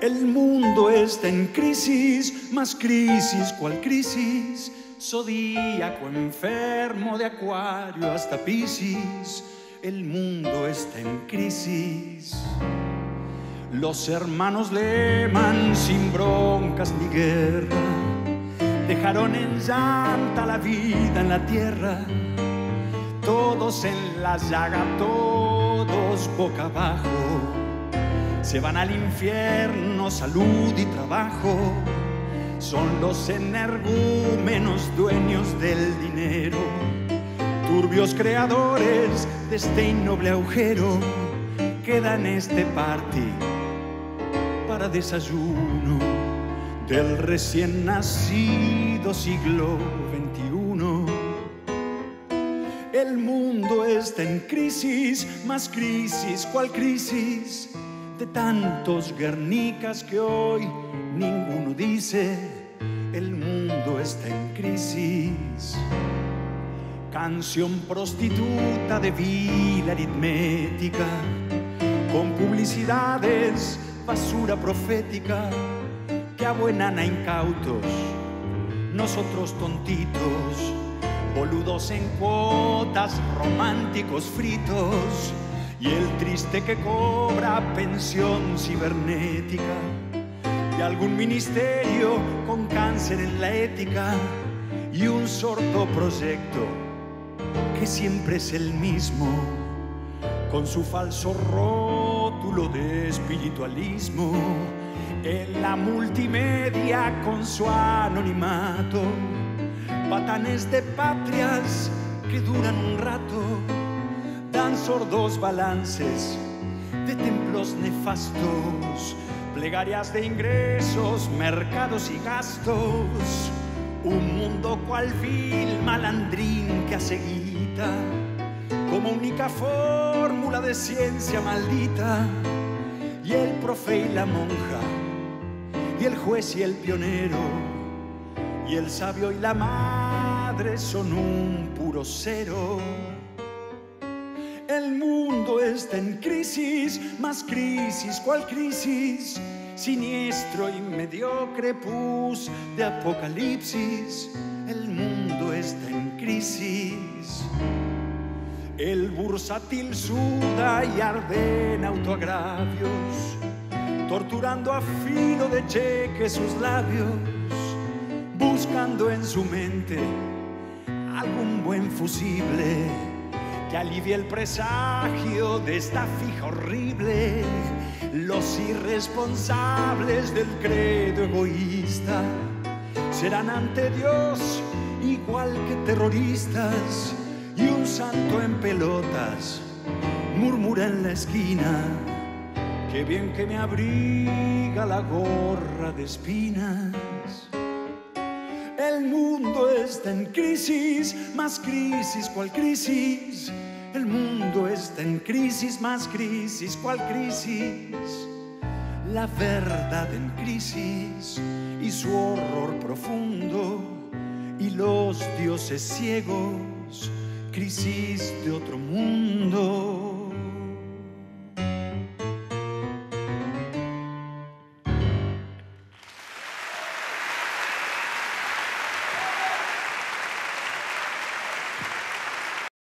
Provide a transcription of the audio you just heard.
El mundo está en crisis, más crisis, cual crisis. Zodíaco enfermo de acuario hasta Piscis. El mundo está en crisis. Los hermanos Lehman sin broncas ni guerra dejaron en llanta la vida en la tierra. Todos en la llaga, todos boca abajo. Se van al infierno, salud y trabajo. Son los energúmenos dueños del dinero, turbios creadores de este innoble agujero. Quedan este party para desayuno del recién nacido siglo XXI. El mundo está en crisis, más crisis, ¿cuál crisis? De tantos Guernicas que hoy ninguno dice, el mundo está en crisis. Canción prostituta de vil aritmética, con publicidades basura profética que abuenan a incautos, nosotros tontitos, boludos en cuotas, románticos fritos, y el triste que cobra pensión cibernética de algún ministerio con cáncer en la ética y un sordo proyecto que siempre es el mismo con su falso rótulo de espiritualismo, en la multimedia con su anonimato, patanes de patrias que duran un rato, sordos balances de templos nefastos, plegarias de ingresos, mercados y gastos, un mundo cual vil malandrín que hace guita como única fórmula de ciencia maldita, y el profe y la monja, y el juez y el pionero, y el sabio y la madre son un puro cero. El mundo está en crisis, más crisis, ¿cuál crisis? Siniestro y mediocre pus de apocalipsis. El mundo está en crisis. El bursátil suda y arde en autoagravios, torturando a filo de cheque sus labios, buscando en su mente algún buen fusible que alivie el presagio de esta fija horrible. Los irresponsables del credo egoísta serán ante Dios igual que terroristas y un santo en pelotas murmura en la esquina, qué bien que me abriga la gorra de espinas. El mundo está en crisis, más crisis, ¿cuál crisis? El mundo está en crisis, más crisis, ¿cuál crisis? La verdad en crisis y su horror profundo y los dioses ciegos crisis de otro mundo.